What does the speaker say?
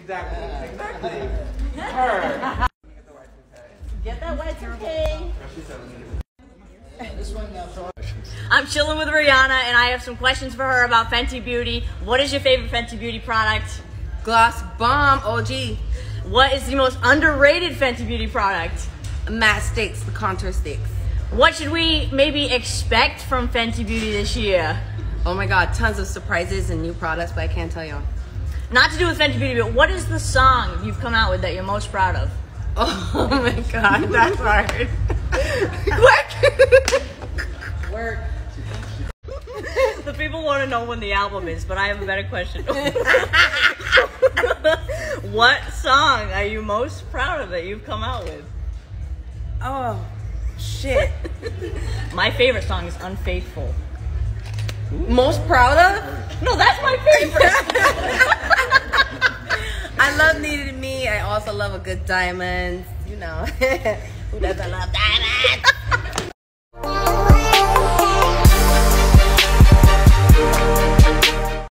Exactly. Exactly. Her. Get that Y2K. I'm chilling with Rihanna, and I have some questions for her about Fenty Beauty. What is your favorite Fenty Beauty product? Gloss Bomb OG. What is the most underrated Fenty Beauty product? Match Stix, the contour sticks. What should we maybe expect from Fenty Beauty this year? Oh my god, tons of surprises and new products, but I can't tell y'all. Not to do with Fenty Beauty, but what is the song you've come out with that you're most proud of? Oh my god, that's hard. Quick! Work. the people want to know when the album is, but I have a better question. what song are you most proud of that you've come out with? Oh, shit. My favorite song is Unfaithful. Most proud of? No, that's my favorite. Love Needed Me. I also love a good diamond. You know. Who doesn't love diamonds?